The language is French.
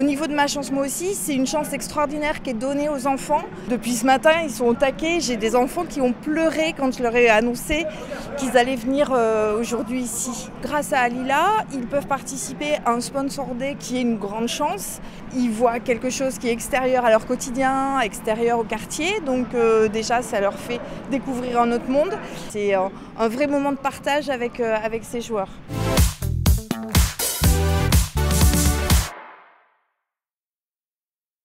Au niveau de ma chance, moi aussi, c'est une chance extraordinaire qui est donnée aux enfants. Depuis ce matin, ils sont au taquet. J'ai des enfants qui ont pleuré quand je leur ai annoncé qu'ils allaient venir euh, aujourd'hui ici. Grâce à Alila, ils peuvent participer à un sponsor day qui est une grande chance. Ils voient quelque chose qui est extérieur à leur quotidien, extérieur au quartier. Donc euh, déjà, ça leur fait découvrir un autre monde. C'est un, un vrai moment de partage euh, avec ces joueurs.